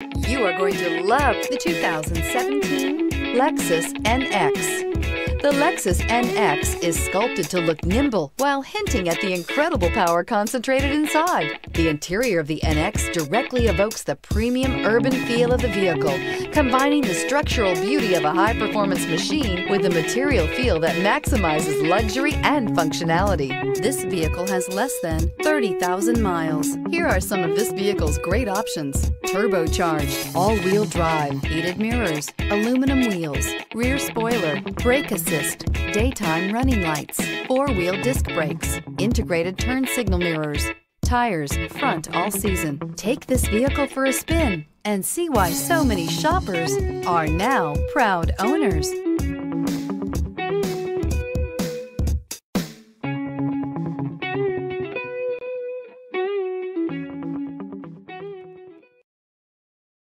You are going to love the 2017 Lexus NX. The Lexus NX is sculpted to look nimble while hinting at the incredible power concentrated inside. The interior of the NX directly evokes the premium urban feel of the vehicle, combining the structural beauty of a high-performance machine with the material feel that maximizes luxury and functionality. This vehicle has less than 30,000 miles. Here are some of this vehicle's great options. Turbocharged, all-wheel drive, heated mirrors, aluminum wheels, rear brake assist, daytime running lights, four-wheel disc brakes, integrated turn signal mirrors, tires, front all season. Take this vehicle for a spin and see why so many shoppers are now proud owners.